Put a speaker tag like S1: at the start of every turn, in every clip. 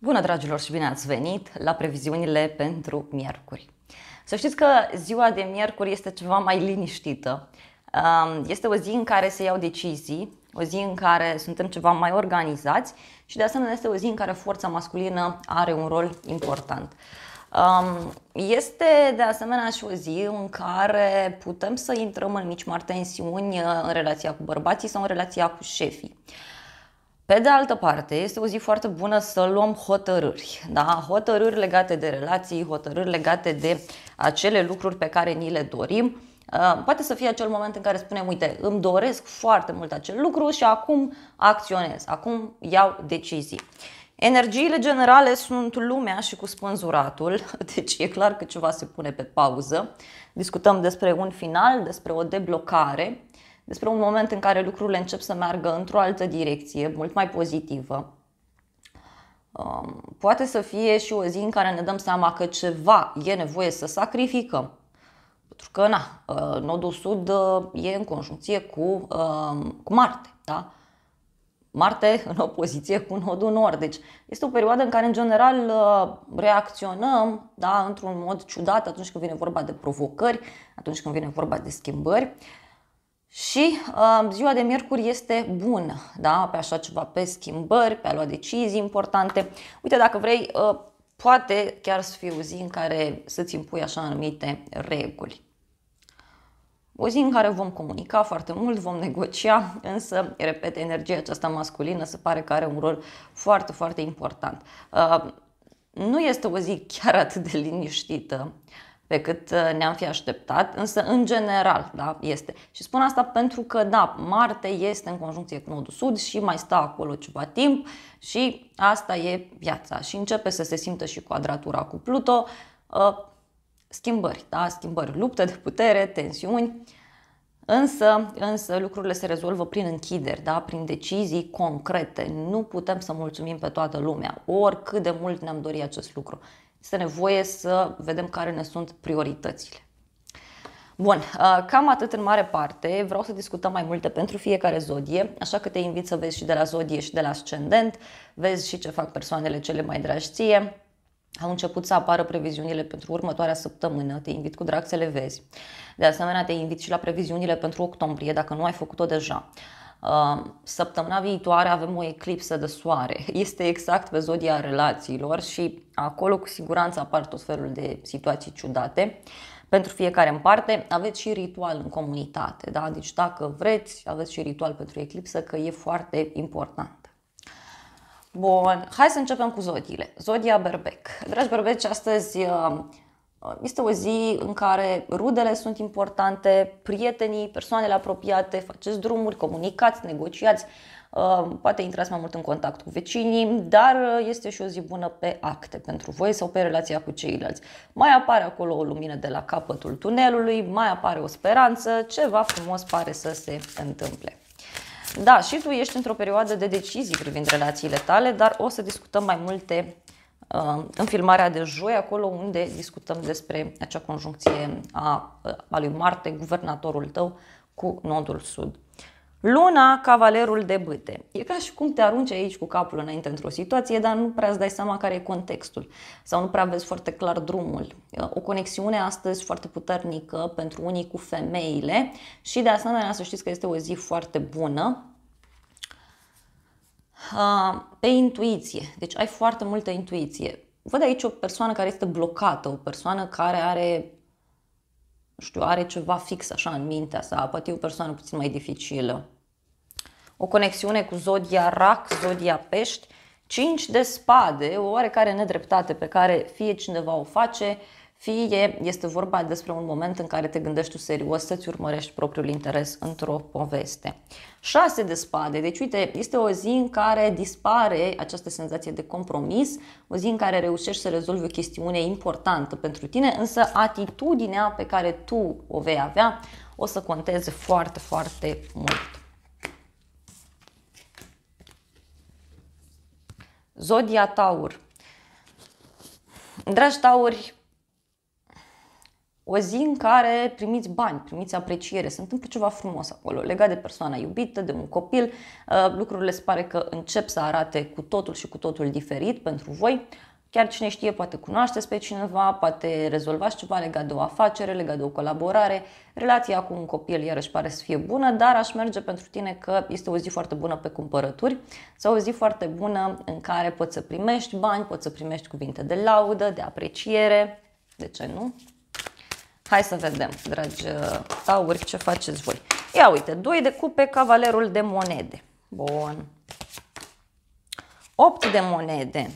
S1: Bună dragilor și bine ați venit la previziunile pentru miercuri. Să știți că ziua de miercuri este ceva mai liniștită. Um, este o zi în care se iau decizii, o zi în care suntem ceva mai organizați și de asemenea este o zi în care forța masculină are un rol important. Um, este de asemenea și o zi în care putem să intrăm în mici mari tensiuni uh, în relația cu bărbații sau în relația cu șefii. Pe de altă parte, este o zi foarte bună să luăm hotărâri, da? hotărâri legate de relații, hotărâri legate de acele lucruri pe care ni le dorim. Uh, poate să fie acel moment în care spunem, uite, îmi doresc foarte mult acel lucru și acum acționez, acum iau decizii. Energiile generale sunt lumea și cu spânzuratul, deci e clar că ceva se pune pe pauză. Discutăm despre un final, despre o deblocare, despre un moment în care lucrurile încep să meargă într-o altă direcție, mult mai pozitivă. Um, poate să fie și o zi în care ne dăm seama că ceva e nevoie să sacrificăm. Pentru că, na, uh, nodul sud uh, e în conjuncție cu, um, cu Marte, da? Marte în opoziție cu nodul nord. Deci este o perioadă în care, în general, uh, reacționăm da, într-un mod ciudat atunci când vine vorba de provocări, atunci când vine vorba de schimbări. Și uh, ziua de miercuri este bună, da? pe așa ceva, pe schimbări, pe a lua decizii importante. Uite, dacă vrei, uh, poate chiar să fie o zi în care să-ți impui așa anumite reguli. O zi în care vom comunica foarte mult, vom negocia, însă, repet, energia aceasta masculină se pare că are un rol foarte, foarte important. Uh, nu este o zi chiar atât de liniștită pe cât uh, ne-am fi așteptat, însă în general da, este. Și spun asta pentru că, da, Marte este în conjuncție cu nodul sud și mai stă acolo ceva timp și asta e viața. Și începe să se simtă și quadratura cu Pluto, uh, schimbări, da, schimbări, luptă de putere, tensiuni, Însă, însă lucrurile se rezolvă prin închideri, da? prin decizii concrete. Nu putem să mulțumim pe toată lumea, oricât de mult ne-am dorit acest lucru. Este nevoie să vedem care ne sunt prioritățile. Bun, uh, cam atât în mare parte. Vreau să discutăm mai multe pentru fiecare zodie, așa că te invit să vezi și de la zodie și de la ascendent, vezi și ce fac persoanele cele mai dragi ție. Au început să apară previziunile pentru următoarea săptămână, te invit cu drag să le vezi. De asemenea, te invit și la previziunile pentru octombrie, dacă nu ai făcut-o deja. Uh, săptămâna viitoare avem o eclipsă de soare. Este exact pe zodia relațiilor și acolo cu siguranță apar tot felul de situații ciudate. Pentru fiecare în parte aveți și ritual în comunitate, da? Deci dacă vreți, aveți și ritual pentru eclipsă, că e foarte important. Bun, hai să începem cu zodiile. Zodia berbec. Dragi berbeci, astăzi uh, este o zi în care rudele sunt importante, prietenii, persoanele apropiate, faceți drumuri, comunicați, negociați, uh, poate intrați mai mult în contact cu vecinii, dar uh, este și o zi bună pe acte pentru voi sau pe relația cu ceilalți. Mai apare acolo o lumină de la capătul tunelului, mai apare o speranță, ceva frumos pare să se întâmple. Da, și tu ești într-o perioadă de decizii privind relațiile tale, dar o să discutăm mai multe uh, în filmarea de joi, acolo unde discutăm despre acea conjuncție a, a lui Marte, guvernatorul tău, cu nodul sud. Luna, cavalerul de bâte. E ca și cum te arunci aici cu capul înainte într-o situație, dar nu prea îți dai seama care e contextul sau nu prea vezi foarte clar drumul. O conexiune astăzi foarte puternică pentru unii cu femeile și de asemenea să știți că este o zi foarte bună pe intuiție. Deci ai foarte multă intuiție. Văd aici o persoană care este blocată, o persoană care are știu, are ceva fix așa în mintea sa, poate e o persoană puțin mai dificilă. O conexiune cu zodia rac, zodia pești, 5 de spade, o oarecare nedreptate pe care fie cineva o face, fie este vorba despre un moment în care te gândești tu serios să-ți urmărești propriul interes într-o poveste. Șase de spade, deci uite, este o zi în care dispare această senzație de compromis, o zi în care reușești să rezolvi o chestiune importantă pentru tine, însă atitudinea pe care tu o vei avea o să conteze foarte, foarte mult. Zodia Taur. Dragi Tauri, o zi în care primiți bani, primiți apreciere, se întâmplă ceva frumos acolo, legat de persoana iubită, de un copil, uh, lucrurile se pare că încep să arate cu totul și cu totul diferit pentru voi. Chiar cine știe, poate cunoașteți pe cineva, poate rezolvați ceva legat de o afacere, legat de o colaborare. Relația cu un copil iarăși pare să fie bună, dar aș merge pentru tine că este o zi foarte bună pe cumpărături sau o zi foarte bună în care poți să primești bani, poți să primești cuvinte de laudă, de apreciere. De ce nu? Hai să vedem, dragi uh, tauri, ce faceți voi. Ia uite, 2 de cupe, cavalerul de monede. Bun. 8 de monede.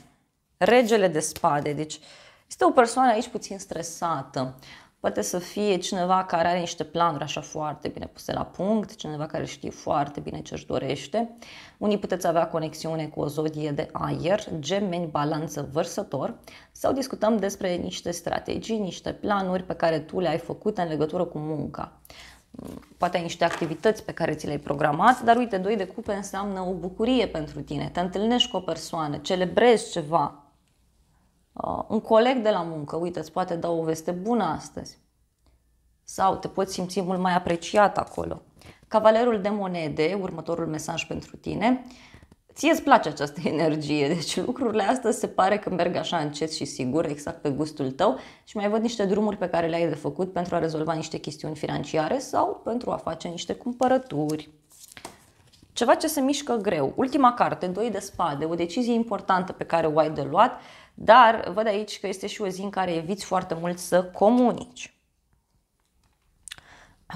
S1: Regele de spade, deci este o persoană aici puțin stresată. Poate să fie cineva care are niște planuri așa foarte bine puse la punct, cineva care știe foarte bine ce își dorește. Unii puteți avea conexiune cu o zodie de aer, gemeni, balanță, vărsător sau discutăm despre niște strategii, niște planuri pe care tu le-ai făcut în legătură cu munca. Poate ai niște activități pe care ți le-ai programat, dar uite, doi de cupe înseamnă o bucurie pentru tine. Te întâlnești cu o persoană, celebrezi ceva, Uh, un coleg de la muncă, uite, îți poate da o veste bună astăzi. Sau te poți simți mult mai apreciat acolo. Cavalerul de monede, următorul mesaj pentru tine, ție îți place această energie, deci lucrurile astea se pare că merg așa încet și sigur, exact pe gustul tău și mai văd niște drumuri pe care le-ai de făcut pentru a rezolva niște chestiuni financiare sau pentru a face niște cumpărături. Ceva ce se mișcă greu. Ultima carte, doi de spade, o decizie importantă pe care o ai de luat, dar văd aici că este și o zi în care eviți foarte mult să comunici.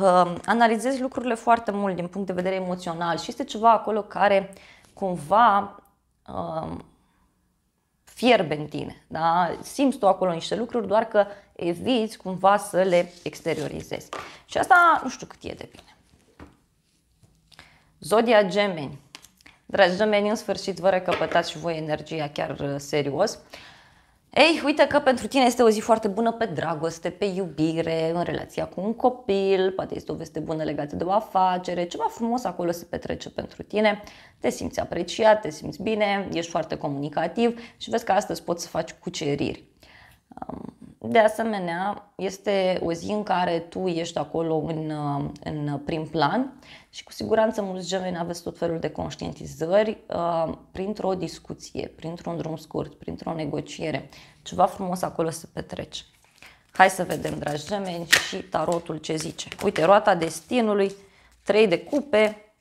S1: Uh, analizezi lucrurile foarte mult din punct de vedere emoțional și este ceva acolo care cumva uh, fierbe în tine. Da? Simți tu acolo niște lucruri, doar că eviți cumva să le exteriorizezi. Și asta nu știu cât e de bine. Zodia Gemeni. Dragi gemeni, în sfârșit vă recăpătați și voi energia chiar uh, serios. Ei, uite că pentru tine este o zi foarte bună pe dragoste, pe iubire, în relația cu un copil, poate este o veste bună legată de o afacere, ceva frumos acolo se petrece pentru tine, te simți apreciat, te simți bine, ești foarte comunicativ și vezi că astăzi poți să faci cuceriri. De asemenea, este o zi în care tu ești acolo în, în prim plan și cu siguranță mulți gemeni aveți tot felul de conștientizări uh, printr-o discuție, printr-un drum scurt, printr-o negociere. Ceva frumos acolo se petrece. Hai să vedem, dragi gemeni, și tarotul ce zice. Uite, roata destinului, 3 de cupe,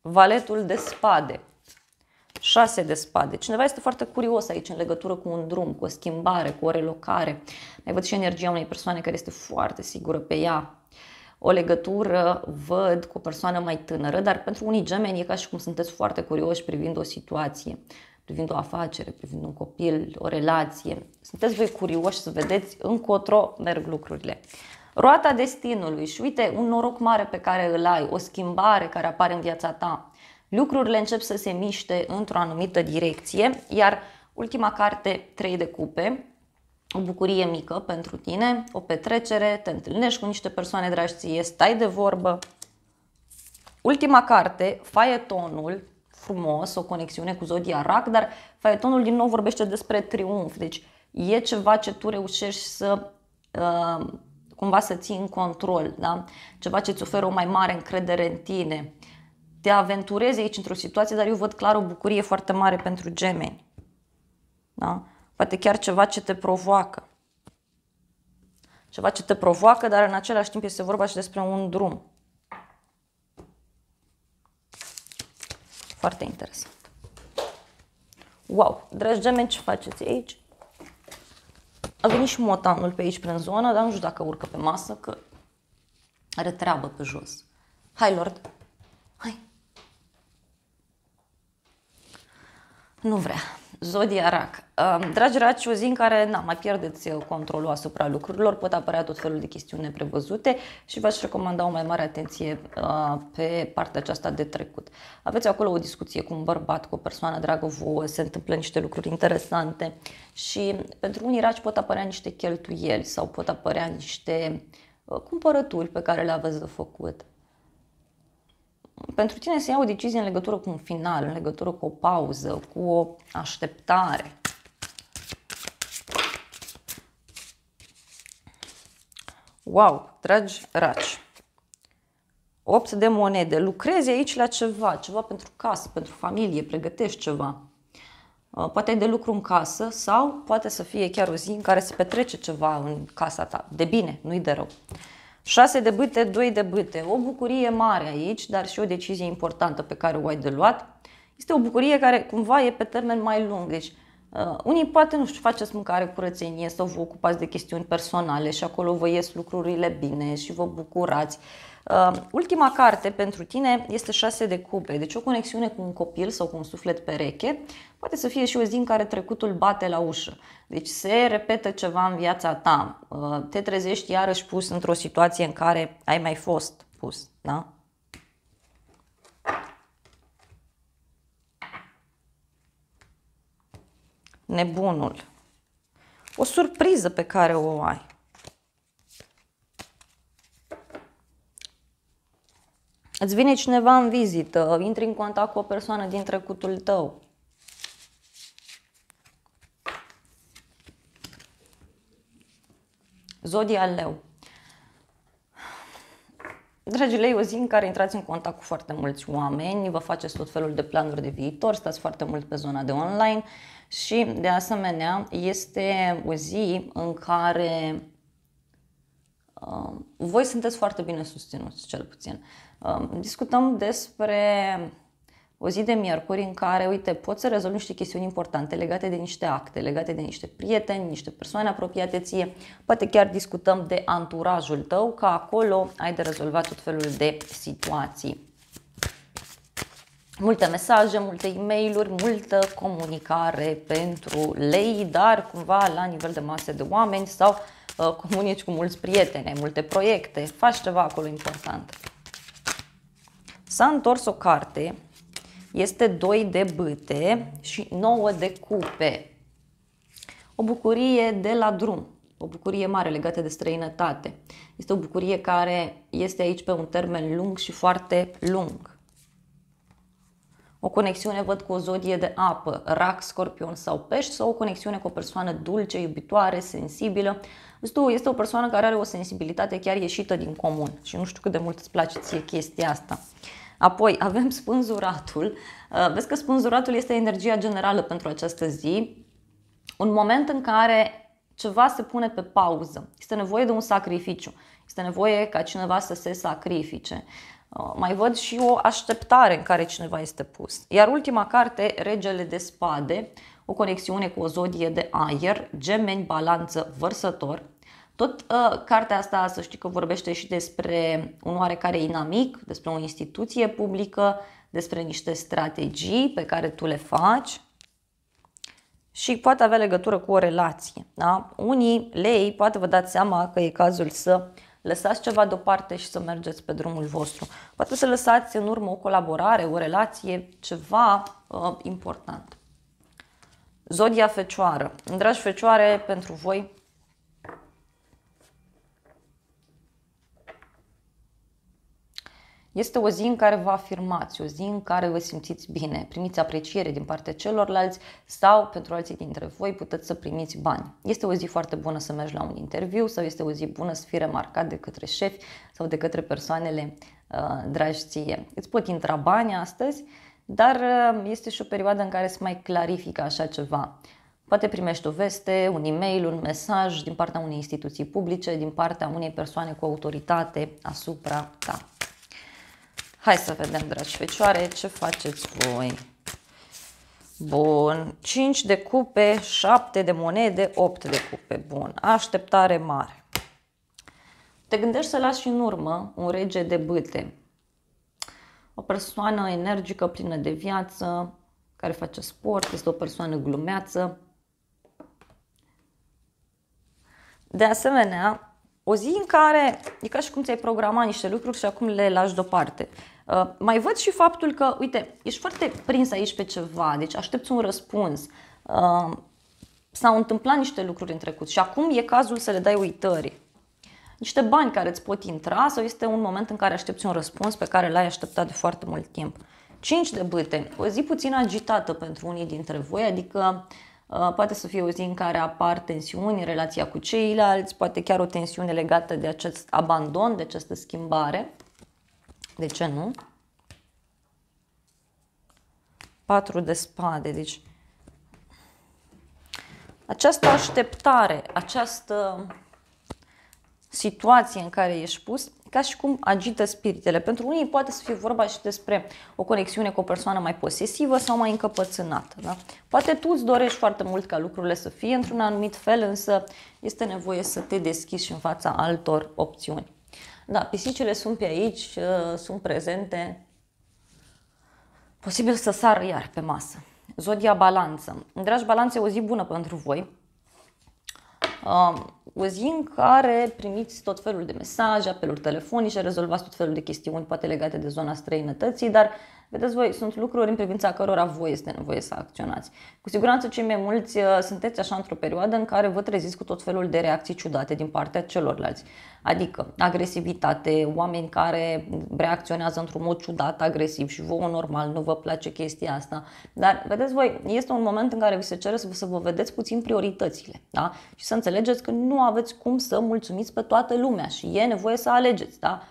S1: valetul de spade. 6 de spade. Cineva este foarte curios aici în legătură cu un drum, cu o schimbare, cu o relocare. Mai văd și energia unei persoane care este foarte sigură pe ea. O legătură văd cu o persoană mai tânără, dar pentru unii gemeni e ca și cum sunteți foarte curioși privind o situație, privind o afacere, privind un copil, o relație. Sunteți voi curioși să vedeți încotro merg lucrurile. Roata destinului și uite un noroc mare pe care îl ai, o schimbare care apare în viața ta lucrurile încep să se miște într-o anumită direcție, iar ultima carte, 3 de cupe, o bucurie mică pentru tine, o petrecere, te întâlnești cu niște persoane dragi ție, stai de vorbă. Ultima carte, faetonul, frumos, o conexiune cu Zodia Rac, dar faetonul din nou vorbește despre triumf, deci e ceva ce tu reușești să uh, cumva să ții în control, da? ceva ce îți oferă o mai mare încredere în tine, te aventurezi aici într-o situație, dar eu văd clar o bucurie foarte mare pentru gemeni. Da? Poate chiar ceva ce te provoacă. Ceva ce te provoacă, dar în același timp este vorba și despre un drum. Foarte interesant. Wow! Dragi gemeni, ce faceți aici? A venit și motanul pe aici prin zonă, dar nu știu dacă urcă pe masă, că are treabă pe jos. Hai, Lord! Nu vrea. Zodia rac. Dragi raci, o zi în care na, mai pierdeți uh, controlul asupra lucrurilor, pot apărea tot felul de chestiuni neprevăzute și v-aș recomanda o mai mare atenție uh, pe partea aceasta de trecut. Aveți acolo o discuție cu un bărbat, cu o persoană dragă vouă, se întâmplă niște lucruri interesante și pentru unii raci pot apărea niște cheltuieli sau pot apărea niște uh, cumpărături pe care le aveți de făcut pentru tine să iau o decizie în legătură cu un final, în legătură cu o pauză, cu o așteptare. Wow, dragi raci. 8 de monede. Lucrezi aici la ceva, ceva pentru casă, pentru familie, pregătești ceva. Uh, poate ai de lucru în casă sau poate să fie chiar o zi în care se petrece ceva în casa ta. De bine, nu-i de rău. 6 de bâte, 2 de bâte. O bucurie mare aici, dar și o decizie importantă pe care o ai de luat. Este o bucurie care cumva e pe termen mai lung. Deci, uh, unii poate, nu știu, faceți mâncare curățenie sau vă ocupați de chestiuni personale și acolo vă ies lucrurile bine și vă bucurați. Uh, Uh, ultima carte pentru tine este 6 de cupe, deci o conexiune cu un copil sau cu un suflet pereche. Poate să fie și o zi în care trecutul bate la ușă. Deci se repetă ceva în viața ta. Uh, te trezești iarăși pus într-o situație în care ai mai fost pus. Da? Nebunul. O surpriză pe care o ai. Îți vine cineva în vizită, intri în contact cu o persoană din trecutul tău. Zodia Leu. Dragii lei, o zi în care intrați în contact cu foarte mulți oameni, vă faceți tot felul de planuri de viitor, stați foarte mult pe zona de online și, de asemenea, este o zi în care uh, voi sunteți foarte bine susținuți, cel puțin. Discutăm despre o zi de miercuri în care, uite, poți să rezolvi niște chestiuni importante legate de niște acte, legate de niște prieteni, niște persoane apropiate ție. Poate chiar discutăm de anturajul tău, că acolo ai de rezolvat tot felul de situații. Multe mesaje, multe e mail multă comunicare pentru lei, dar cumva la nivel de mase de oameni sau uh, comunici cu mulți prieteni, ai multe proiecte, faci ceva acolo important. S-a întors o carte, este 2 de bâte și 9 de cupe. O bucurie de la drum, o bucurie mare legată de străinătate. Este o bucurie care este aici pe un termen lung și foarte lung. O conexiune văd cu o zodie de apă, rac, scorpion sau pești sau o conexiune cu o persoană dulce, iubitoare, sensibilă. Este o persoană care are o sensibilitate chiar ieșită din comun și nu știu cât de mult îți place ție chestia asta. Apoi avem spânzuratul. Uh, vezi că spânzuratul este energia generală pentru această zi. Un moment în care ceva se pune pe pauză. Este nevoie de un sacrificiu. Este nevoie ca cineva să se sacrifice. Uh, mai văd și o așteptare în care cineva este pus. Iar ultima carte, Regele de Spade, o conexiune cu o zodie de aer, gemeni, balanță, vărsător. Tot uh, cartea asta, să știi că vorbește și despre un oarecare inamic, despre o instituție publică, despre niște strategii pe care tu le faci și poate avea legătură cu o relație. Da? Unii lei poate vă dați seama că e cazul să lăsați ceva deoparte și să mergeți pe drumul vostru. Poate să lăsați în urmă o colaborare, o relație, ceva uh, important. Zodia Fecioară. Dragi Fecioare, pentru voi Este o zi în care vă afirmați, o zi în care vă simțiți bine, primiți apreciere din partea celorlalți sau pentru alții dintre voi puteți să primiți bani. Este o zi foarte bună să mergi la un interviu sau este o zi bună să fii remarcat de către șefi sau de către persoanele uh, dragi ție. Îți pot intra bani astăzi, dar uh, este și o perioadă în care se mai clarifică așa ceva. Poate primești o veste, un e-mail, un mesaj din partea unei instituții publice, din partea unei persoane cu autoritate asupra ta. Hai să vedem, dragi fecioare, ce faceți voi. Bun, 5 de cupe, 7 de monede, 8 de cupe. Bun, așteptare mare. Te gândești să lași în urmă un rege de bâte. O persoană energică, plină de viață, care face sport, este o persoană glumeață. De asemenea, o zi în care e ca și cum ți-ai programat niște lucruri și acum le lași deoparte. Uh, mai văd și faptul că, uite, ești foarte prins aici pe ceva, deci aștepți un răspuns. Uh, s-au întâmplat niște lucruri în trecut și acum e cazul să le dai uitări. Niște bani care îți pot intra sau este un moment în care aștepți un răspuns pe care l-ai așteptat de foarte mult timp. 5 de bâte, o zi puțin agitată pentru unii dintre voi, adică Uh, poate să fie o zi în care apar tensiuni în relația cu ceilalți, poate chiar o tensiune legată de acest abandon, de această schimbare. De ce nu? Patru de spade, deci această așteptare, această situație în care ești pus, ca și cum agită spiritele. Pentru unii poate să fie vorba și despre o conexiune cu o persoană mai posesivă sau mai încăpățânată. Da? Poate tu îți dorești foarte mult ca lucrurile să fie într-un anumit fel, însă este nevoie să te deschizi și în fața altor opțiuni. Da, pisicile sunt pe aici, uh, sunt prezente. Posibil să sară iar pe masă. Zodia balanță. Dragi balanțe, o zi bună pentru voi. Um, o zi în care primiți tot felul de mesaje, apeluri telefonice, rezolvați tot felul de chestiuni, poate legate de zona străinătății, dar Vedeți voi, sunt lucruri în privința cărora voi este nevoie să acționați. Cu siguranță cei mai mulți uh, sunteți așa într-o perioadă în care vă treziți cu tot felul de reacții ciudate din partea celorlalți. Adică agresivitate, oameni care reacționează într-un mod ciudat, agresiv și vouă normal, nu vă place chestia asta. Dar, vedeți voi, este un moment în care vi se cere să vă, să vă vedeți puțin prioritățile da? și să înțelegeți că nu aveți cum să mulțumiți pe toată lumea și e nevoie să alegeți. Da?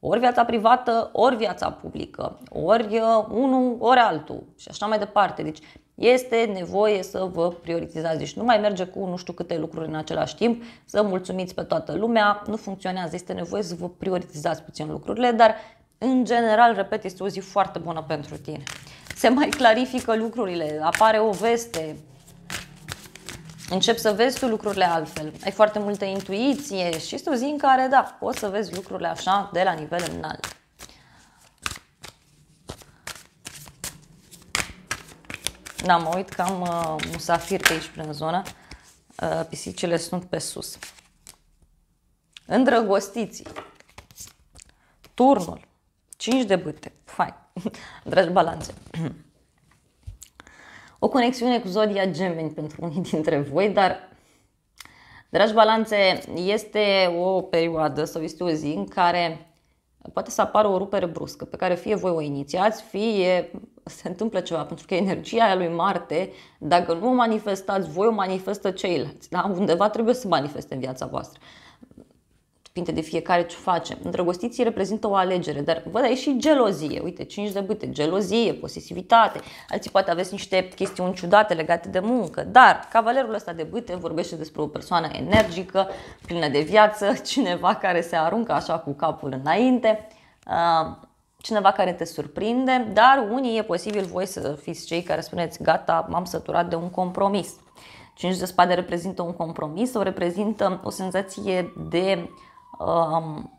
S1: Ori viața privată, ori viața publică, ori uh, unul, ori altul și așa mai departe. Deci este nevoie să vă prioritizați. Deci nu mai merge cu nu știu câte lucruri în același timp, să mulțumiți pe toată lumea, nu funcționează. Este nevoie să vă prioritizați puțin lucrurile, dar în general, repet, este o zi foarte bună pentru tine. Se mai clarifică lucrurile, apare o veste, începi să vezi tu lucrurile altfel. Ai foarte multă intuiție și este o zi în care, da, poți să vezi lucrurile așa de la nivel înalt. Da, mă uit că am uh, musafir pe aici prin zonă. Uh, pisicile sunt pe sus. Îndrăgostiții. Turnul. 5 de bâte. Fain. Dragi balanțe. o conexiune cu Zodia Gemeni pentru unii dintre voi, dar, dragi balanțe, este o perioadă sau este o zi în care poate să apară o rupere bruscă pe care fie voi o inițiați, fie se întâmplă ceva, pentru că energia aia lui Marte, dacă nu o manifestați voi, o manifestă ceilalți. Da? Undeva trebuie să manifeste în viața voastră depinde de fiecare ce face. Îndrăgostiții reprezintă o alegere, dar văd aici și gelozie. Uite, 5 de bâte, gelozie, posesivitate. Alții poate aveți niște chestiuni ciudate legate de muncă, dar cavalerul ăsta de bâte vorbește despre o persoană energică, plină de viață, cineva care se aruncă așa cu capul înainte, uh, cineva care te surprinde, dar unii e posibil voi să fiți cei care spuneți gata, m-am săturat de un compromis. 5 de spade reprezintă un compromis sau reprezintă o senzație de um,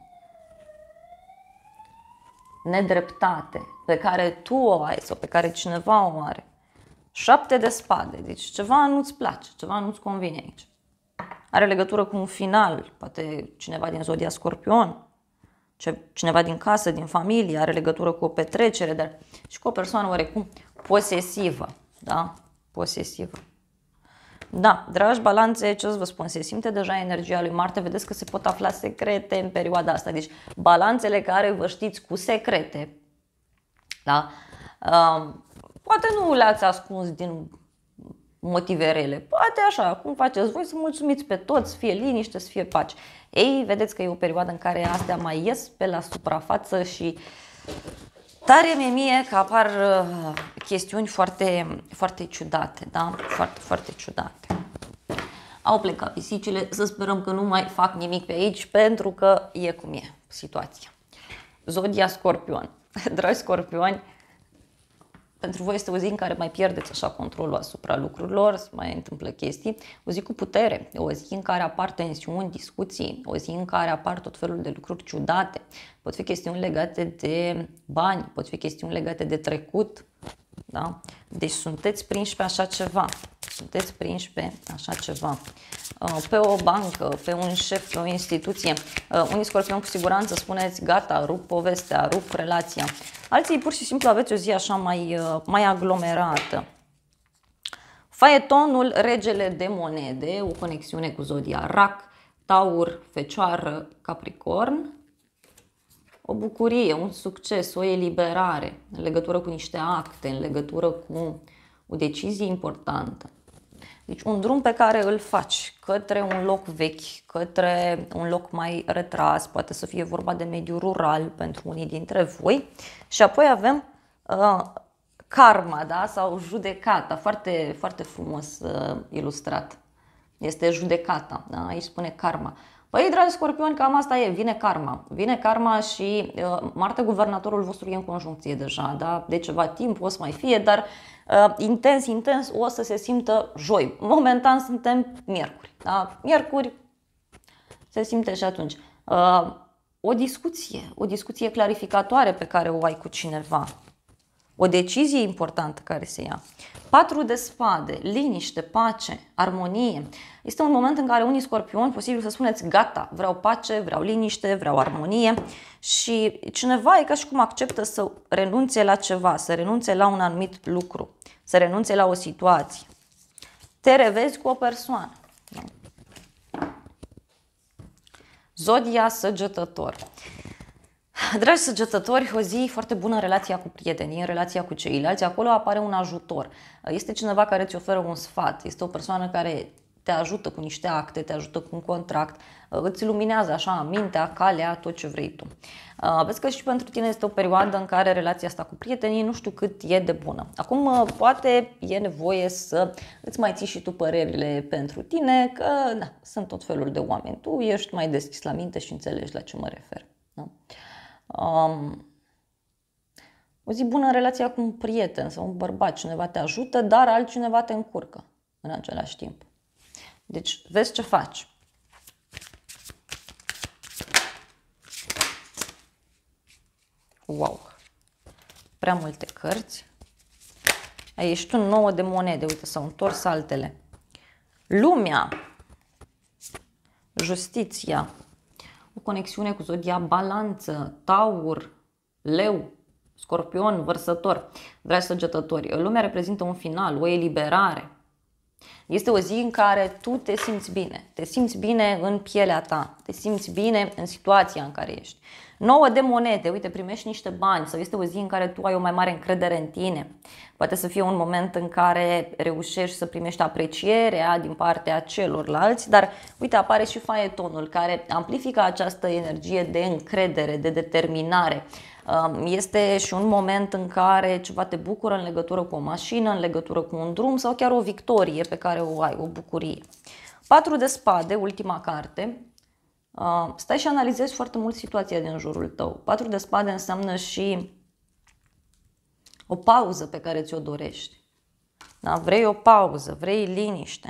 S1: nedreptate pe care tu o ai sau pe care cineva o are. Șapte de spade, deci ceva nu-ți place, ceva nu-ți convine aici. Are legătură cu un final, poate cineva din zodia scorpion, cineva din casă, din familie, are legătură cu o petrecere, dar și cu o persoană oarecum posesivă, da? Posesivă. Da, dragi balanțe, ce să vă spun, se simte deja energia lui Marte, vedeți că se pot afla secrete în perioada asta. Deci balanțele care vă știți cu secrete, da? Uh, poate nu le-ați ascuns din motive rele, poate așa, cum faceți voi să mulțumiți pe toți, să fie liniște, să fie pace. Ei, vedeți că e o perioadă în care astea mai ies pe la suprafață și Tare mi mie că apar uh, chestiuni foarte, foarte ciudate, da? Foarte, foarte ciudate. Au plecat pisicile, să sperăm că nu mai fac nimic pe aici, pentru că e cum e situația. Zodia Scorpion. Dragi Scorpioni, pentru voi este o zi în care mai pierdeți așa controlul asupra lucrurilor, se mai întâmplă chestii, o zi cu putere, o zi în care apar tensiuni, discuții, o zi în care apar tot felul de lucruri ciudate, pot fi chestiuni legate de bani, pot fi chestiuni legate de trecut, da? Deci sunteți prinși pe așa ceva, sunteți prinși pe așa ceva. Uh, pe o bancă, pe un șef, pe o instituție. Uh, unii scorpioni cu siguranță spuneți gata, rup povestea, rup relația. Alții pur și simplu aveți o zi așa mai, uh, mai aglomerată. Faetonul Regele de Monede, o conexiune cu zodia Rac, Taur, Fecioară, Capricorn, o bucurie, un succes, o eliberare în legătură cu niște acte, în legătură cu o decizie importantă. Deci un drum pe care îl faci către un loc vechi, către un loc mai retras, poate să fie vorba de mediu rural pentru unii dintre voi. Și apoi avem uh, karma, da? sau judecata, foarte, foarte frumos uh, ilustrat. Este judecata, da? aici spune karma. Păi, dragi scorpioni, cam asta e, vine karma. Vine karma și uh, Marte, guvernatorul vostru, e în conjuncție deja, da? de ceva timp o să mai fie, dar uh, intens, intens o să se simtă joi. Momentan suntem miercuri. Da? Miercuri se simte și atunci. Uh, o discuție, o discuție clarificatoare pe care o ai cu cineva, o decizie importantă care se ia. Patru de spade, liniște, pace, armonie. Este un moment în care unii scorpioni, posibil să spuneți, gata, vreau pace, vreau liniște, vreau armonie și cineva e ca și cum acceptă să renunțe la ceva, să renunțe la un anumit lucru, să renunțe la o situație. Te revezi cu o persoană. Zodia săgetător. Dragi săgetători, o zi foarte bună în relația cu prietenii, în relația cu ceilalți. Acolo apare un ajutor. Este cineva care îți oferă un sfat, este o persoană care te ajută cu niște acte, te ajută cu un contract, îți luminează așa mintea, calea, tot ce vrei tu. Vezi că și pentru tine este o perioadă în care relația asta cu prietenii nu știu cât e de bună. Acum poate e nevoie să îți mai ții și tu părerile pentru tine, că na, sunt tot felul de oameni. Tu ești mai deschis la minte și înțelegi la ce mă refer. Da? Um, o zi bună în relația cu un prieten sau un bărbat, cineva te ajută, dar altcineva te încurcă în același timp. Deci, vezi ce faci. Wow! Prea multe cărți. Aici ești un nouă de monede, uite, s-au întors altele. Lumea, justiția, o conexiune cu zodia balanță, taur, leu, scorpion, vărsător. Dragi săgetători, lumea reprezintă un final, o eliberare. Este o zi în care tu te simți bine, te simți bine în pielea ta, te simți bine în situația în care ești. Nouă de monede, uite, primești niște bani sau este o zi în care tu ai o mai mare încredere în tine. Poate să fie un moment în care reușești să primești aprecierea din partea celorlalți, dar uite, apare și faetonul care amplifică această energie de încredere, de determinare. Um, este și un moment în care ceva te bucură în legătură cu o mașină, în legătură cu un drum sau chiar o victorie pe care o ai, o bucurie. Patru de spade, ultima carte, Uh, stai și analizezi foarte mult situația din jurul tău. Patru de spade înseamnă și o pauză pe care ți-o dorești. Da? Vrei o pauză, vrei liniște.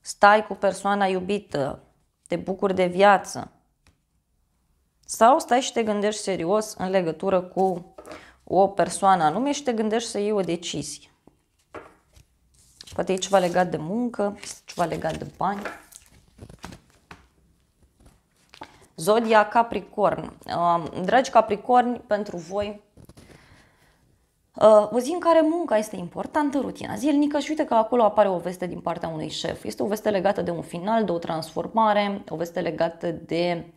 S1: Stai cu persoana iubită, te bucuri de viață. Sau stai și te gândești serios în legătură cu o persoană anume și te gândești să iei o decizie. Poate e ceva legat de muncă, ceva legat de bani. Zodia Capricorn. Dragi Capricorni, pentru voi o zi în care munca este importantă, rutina zilnică și uite că acolo apare o veste din partea unui șef. Este o veste legată de un final, de o transformare, o veste legată de uh,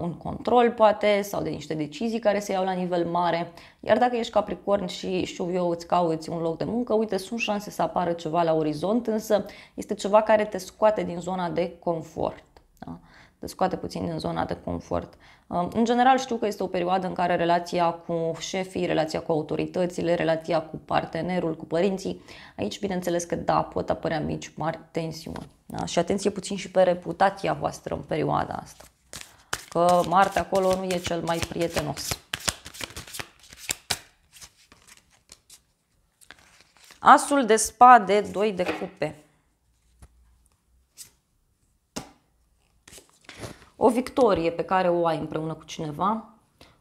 S1: un control poate sau de niște decizii care se iau la nivel mare. Iar dacă ești Capricorn și știu eu îți cauți un loc de muncă, uite, sunt șanse să apară ceva la orizont, însă este ceva care te scoate din zona de confort. Da? te scoate puțin din zona de confort. Um, în general știu că este o perioadă în care relația cu șefii, relația cu autoritățile, relația cu partenerul, cu părinții, aici bineînțeles că da, pot apărea mici, mari tensiuni. Da? Și atenție puțin și pe reputația voastră în perioada asta. Că Marte acolo nu e cel mai prietenos. Asul de spade, doi de cupe. o victorie pe care o ai împreună cu cineva,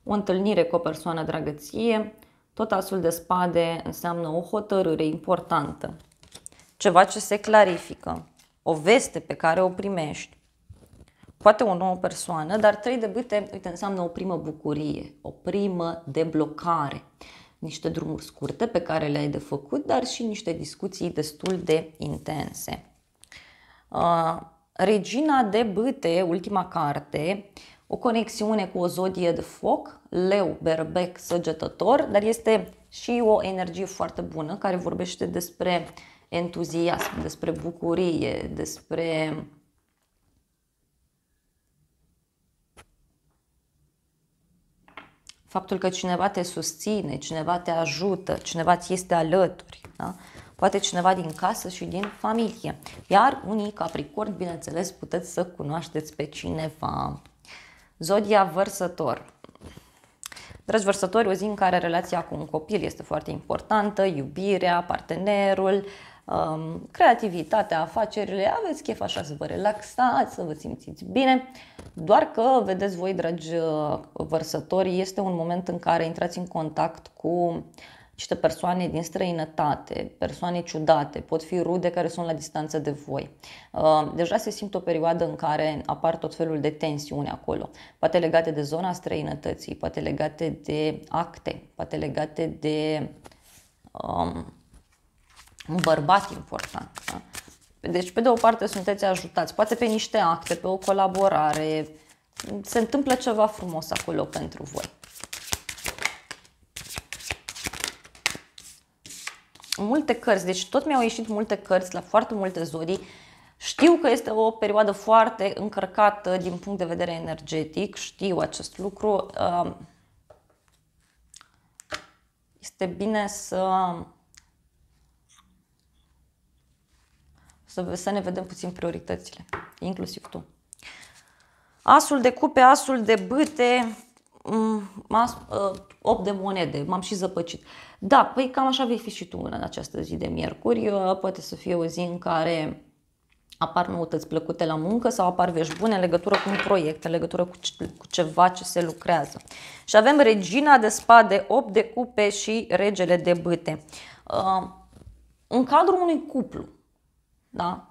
S1: o întâlnire cu o persoană dragăție, tot asul de spade înseamnă o hotărâre importantă, ceva ce se clarifică, o veste pe care o primești, poate o nouă persoană, dar trei de bâte, uite, înseamnă o primă bucurie, o primă deblocare, niște drumuri scurte pe care le ai de făcut, dar și niște discuții destul de intense. Uh, Regina de bâte, ultima carte, o conexiune cu o zodie de foc, leu, berbec, săgetător, dar este și o energie foarte bună care vorbește despre entuziasm, despre bucurie, despre faptul că cineva te susține, cineva te ajută, cineva ți este alături. Da? Poate cineva din casă și din familie. Iar unii capricorni, bineînțeles, puteți să cunoașteți pe cineva. Zodia vărsător. Dragi vărsători, o zi în care relația cu un copil este foarte importantă, iubirea, partenerul, um, creativitatea, afacerile, aveți chef așa să vă relaxați, să vă simțiți bine, doar că, vedeți voi, dragi uh, vărsători, este un moment în care intrați în contact cu niște persoane din străinătate, persoane ciudate, pot fi rude care sunt la distanță de voi. Uh, deja se simte o perioadă în care apar tot felul de tensiuni acolo, poate legate de zona străinătății, poate legate de acte, poate legate de um, un bărbat important. Da? Deci, pe de o parte, sunteți ajutați, poate pe niște acte, pe o colaborare, se întâmplă ceva frumos acolo pentru voi. Multe cărți, deci tot mi-au ieșit multe cărți la foarte multe zodii. Știu că este o perioadă foarte încărcată din punct de vedere energetic, știu acest lucru. Este bine să să, să ne vedem puțin prioritățile, inclusiv tu. Asul de cupe, asul de bâte, mm, as, 8 de monede, m-am și zăpăcit. Da, păi cam așa vei fi și tu în această zi de miercuri. Poate să fie o zi în care apar noutăți plăcute la muncă sau apar vești bune în legătură cu un proiect, în legătură cu, cu ceva ce se lucrează. Și avem regina de spade, 8 de cupe și regele de bâte. Uh, în cadrul unui cuplu, da?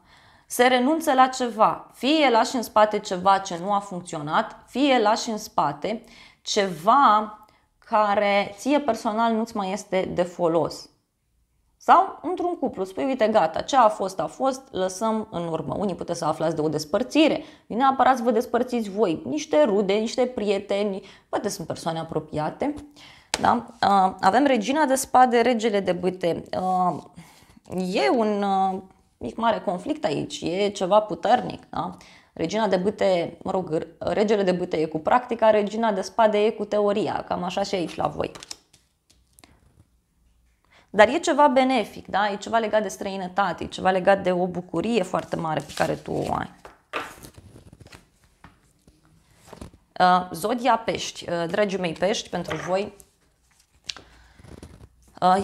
S1: se renunță la ceva. Fie lași în spate ceva ce nu a funcționat, fie lași în spate ceva care ție personal nu-ți mai este de folos. Sau într-un cuplu, spui, uite, gata, ce a fost, a fost, lăsăm în urmă. Unii puteți să aflați de o despărțire, nu neapărat să vă despărțiți voi, niște rude, niște prieteni, poate sunt persoane apropiate. Da? Avem regina de spade, regele de bâte. E un mic mare conflict aici, e ceva puternic. Da? Regina de bâte, mă rog, regele de bâte e cu practica, regina de spade e cu teoria, cam așa și aici la voi. Dar e ceva benefic, da? e ceva legat de străinătate, e ceva legat de o bucurie foarte mare pe care tu o ai. Uh, Zodia pești, uh, dragii mei pești, pentru voi Uh,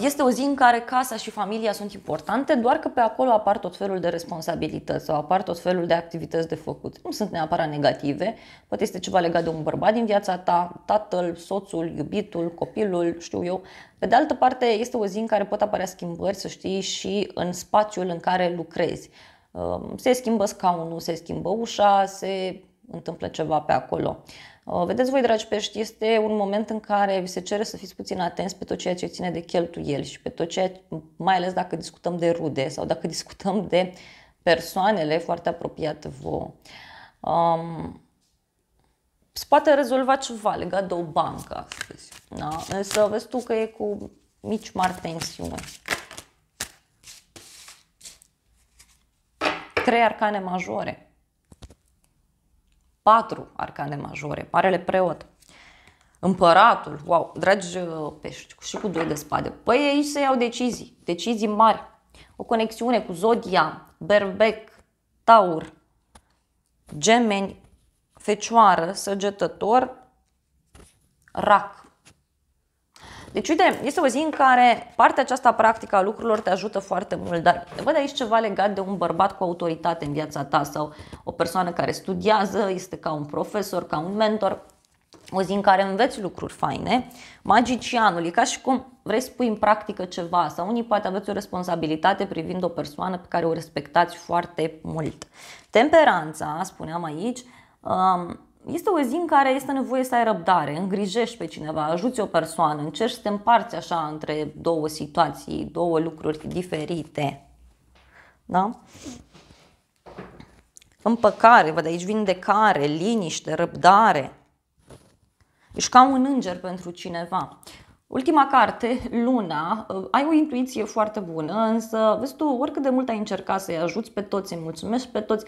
S1: este o zi în care casa și familia sunt importante, doar că pe acolo apar tot felul de responsabilități sau apar tot felul de activități de făcut. Nu sunt neapărat negative, poate este ceva legat de un bărbat din viața ta, tatăl, soțul, iubitul, copilul, știu eu. Pe de altă parte, este o zi în care pot apărea schimbări, să știi, și în spațiul în care lucrezi. Uh, se schimbă scaunul, se schimbă ușa, se întâmplă ceva pe acolo. Uh, vedeți voi, dragi pești, este un moment în care vi se cere să fiți puțin atenți pe tot ceea ce ține de cheltuieli și pe tot ceea, mai ales dacă discutăm de rude sau dacă discutăm de persoanele foarte apropiate vouă. Um, se poate rezolva ceva legat de o bancă astăzi. Da? Însă vezi tu că e cu mici mari tensiuni. Trei arcane majore patru arcane majore, Marele Preot, Împăratul, wow, dragi uh, pești, și cu doi de spade. Păi aici se iau decizii, decizii mari. O conexiune cu Zodia, Berbec, Taur, Gemeni, Fecioară, Săgetător, Rac. Deci, uite, este o zi în care partea aceasta practică a lucrurilor te ajută foarte mult, dar văd aici ceva legat de un bărbat cu autoritate în viața ta sau o persoană care studiază, este ca un profesor, ca un mentor, o zi în care înveți lucruri faine, magicianul, e ca și cum vrei să pui în practică ceva sau unii poate aveți o responsabilitate privind o persoană pe care o respectați foarte mult. Temperanța, spuneam aici, um, este o zi în care este nevoie să ai răbdare, îngrijești pe cineva, ajuți o persoană, încerci să te împarți așa între două situații, două lucruri diferite. Da? Împăcare, văd aici vindecare, liniște, răbdare. Ești ca un înger pentru cineva. Ultima carte, Luna, uh, ai o intuiție foarte bună, însă, vezi tu, oricât de mult ai încercat să-i ajuți pe toți, să-i mulțumești pe toți,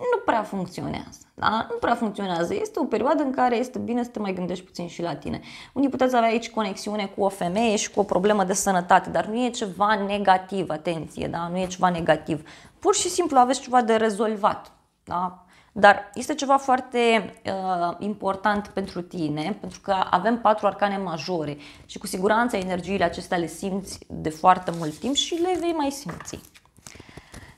S1: nu prea funcționează. Da? Nu prea funcționează. Este o perioadă în care este bine să te mai gândești puțin și la tine. Unii puteți avea aici conexiune cu o femeie și cu o problemă de sănătate, dar nu e ceva negativ, atenție, da? nu e ceva negativ. Pur și simplu aveți ceva de rezolvat. Da? Dar este ceva foarte uh, important pentru tine, pentru că avem patru arcane majore și cu siguranță energiile acestea le simți de foarte mult timp și le vei mai simți.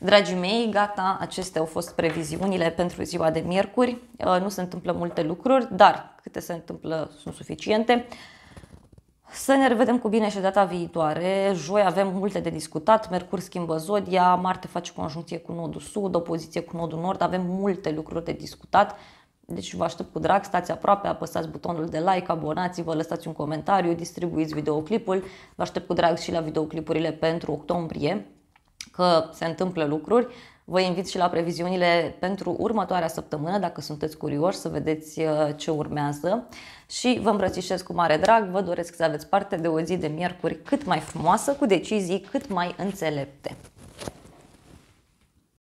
S1: Dragii mei, gata, acestea au fost previziunile pentru ziua de miercuri. Uh, nu se întâmplă multe lucruri, dar câte se întâmplă sunt suficiente. Să ne revedem cu bine și data viitoare. Joi avem multe de discutat, Mercur schimbă zodia, Marte face conjuncție cu nodul sud, opoziție cu nodul nord, avem multe lucruri de discutat. Deci vă aștept cu drag, stați aproape, apăsați butonul de like, abonați-vă, lăsați un comentariu, distribuiți videoclipul. Vă aștept cu drag și la videoclipurile pentru octombrie, că se întâmplă lucruri. Vă invit și la previziunile pentru următoarea săptămână, dacă sunteți curioși să vedeți uh, ce urmează. Și vă îmbrățișez cu mare drag, vă doresc să aveți parte de o zi de miercuri cât mai frumoasă, cu decizii cât mai înțelepte.